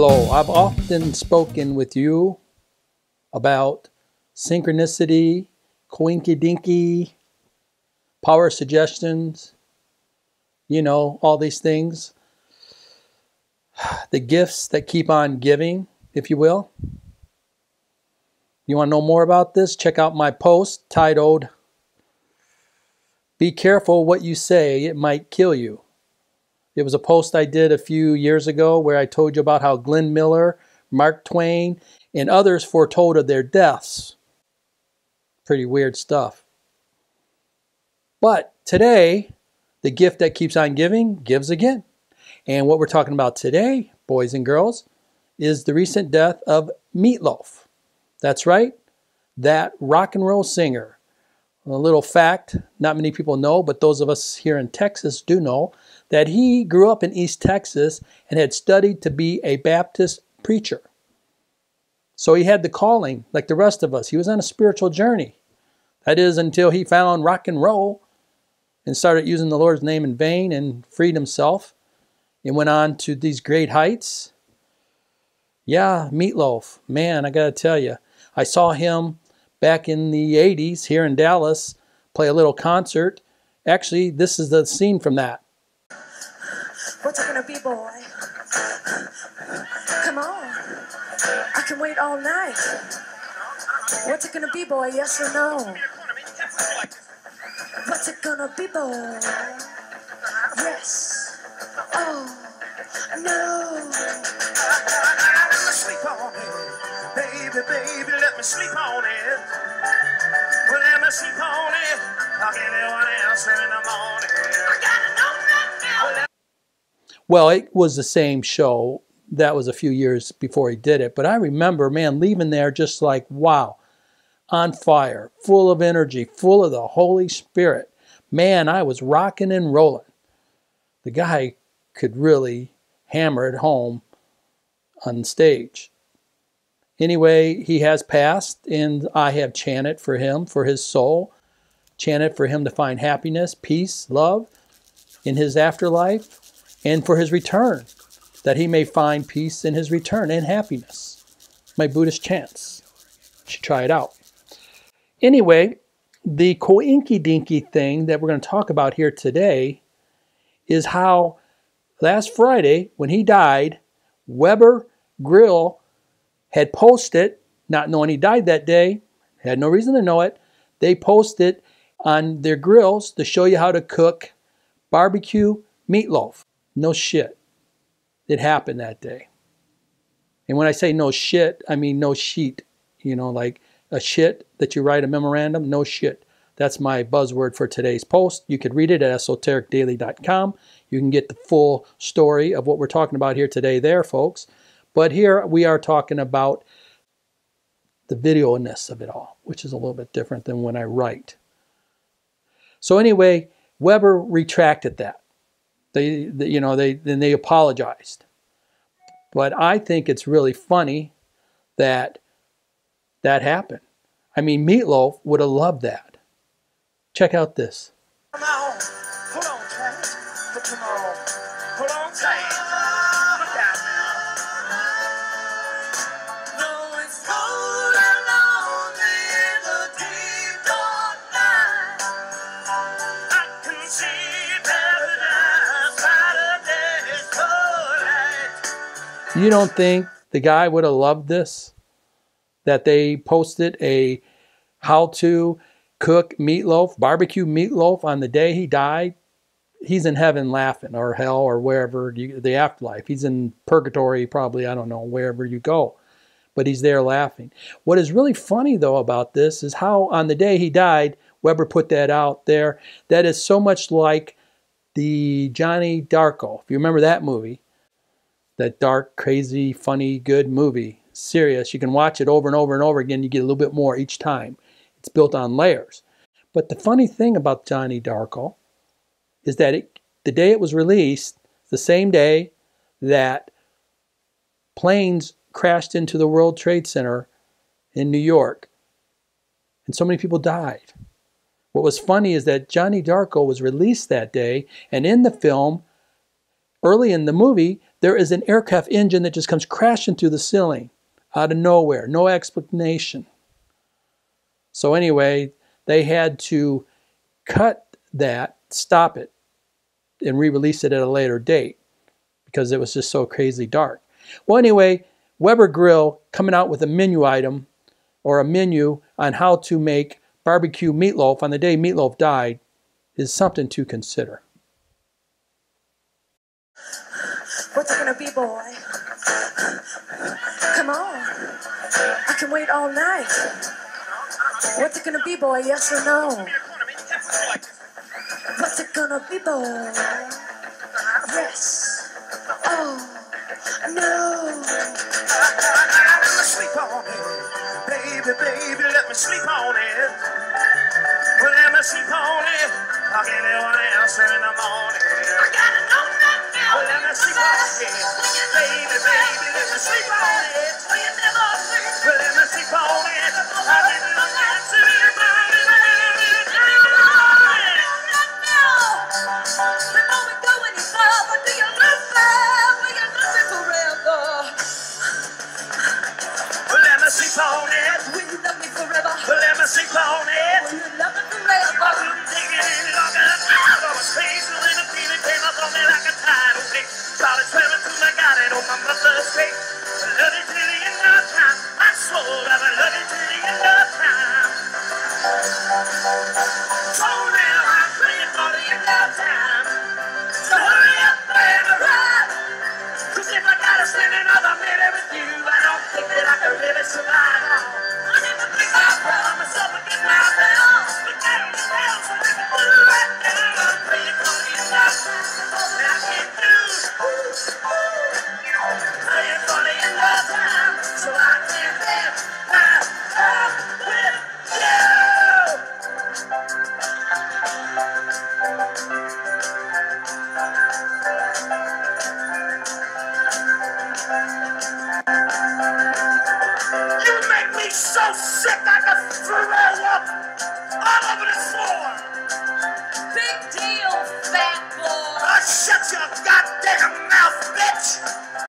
Hello, I've often spoken with you about synchronicity, coinky dinky, power suggestions, you know, all these things. The gifts that keep on giving, if you will. You want to know more about this? Check out my post titled, Be Careful What You Say, It Might Kill You. It was a post I did a few years ago where I told you about how Glenn Miller, Mark Twain, and others foretold of their deaths. Pretty weird stuff. But today, the gift that keeps on giving gives again. And what we're talking about today, boys and girls, is the recent death of Meat Loaf. That's right, that rock and roll singer. A little fact not many people know, but those of us here in Texas do know that he grew up in East Texas and had studied to be a Baptist preacher. So he had the calling like the rest of us. He was on a spiritual journey. That is until he found rock and roll and started using the Lord's name in vain and freed himself and went on to these great heights. Yeah, Meat Loaf, man, I got to tell you, I saw him back in the 80s here in Dallas play a little concert. Actually, this is the scene from that. What's it gonna be, boy? Come on. I can wait all night. What's it gonna be, boy? Yes or no? What's it gonna be, boy? Yes. Oh, no. Baby, baby, let me sleep on it. Well, let me sleep on it. In the morning. Well, it was the same show. That was a few years before he did it. But I remember, man, leaving there just like, wow, on fire, full of energy, full of the Holy Spirit. Man, I was rocking and rolling. The guy could really hammer it home on stage. Anyway, he has passed, and I have chanted for him, for his soul, chanted for him to find happiness, peace, love in his afterlife, and for his return, that he may find peace in his return and happiness. My Buddhist chants. You should try it out. Anyway, the coinky dinky thing that we're going to talk about here today is how last Friday, when he died, Weber Grill had posted, not knowing he died that day, had no reason to know it, they posted on their grills to show you how to cook barbecue meatloaf. No shit. It happened that day. And when I say no shit, I mean no sheet. You know, like a shit that you write a memorandum, no shit. That's my buzzword for today's post. You could read it at esotericdaily.com. You can get the full story of what we're talking about here today, there, folks. But here we are talking about the video-ness of it all, which is a little bit different than when I write. So anyway, Weber retracted that. They, they you know, they then they apologized. But I think it's really funny that that happened. I mean, Meat Loaf would have loved that. Check out this. Come on. Hold on You don't think the guy would have loved this? That they posted a how to cook meatloaf, barbecue meatloaf on the day he died? He's in heaven laughing, or hell, or wherever, you, the afterlife. He's in purgatory, probably, I don't know, wherever you go. But he's there laughing. What is really funny, though, about this is how on the day he died, Weber put that out there. That is so much like the Johnny Darko. If you remember that movie, that dark, crazy, funny, good movie. Serious. You can watch it over and over and over again. You get a little bit more each time. It's built on layers. But the funny thing about Johnny Darko is that it, the day it was released, the same day that planes crashed into the World Trade Center in New York, and so many people died. What was funny is that Johnny Darko was released that day, and in the film, early in the movie, there is an aircraft engine that just comes crashing through the ceiling out of nowhere, no explanation. So, anyway, they had to cut that, stop it, and re release it at a later date because it was just so crazy dark. Well, anyway, Weber Grill coming out with a menu item or a menu on how to make barbecue meatloaf on the day meatloaf died is something to consider. What's it gonna be, boy? Come on. I can wait all night. What's it gonna be, boy? Yes or no? What's it gonna be, boy? Yes. Oh, no. Sleep on me, baby, baby, let me sleep You make me so sick I could throw up all over the floor. Big deal, fat boy. Oh, shut your goddamn mouth, bitch.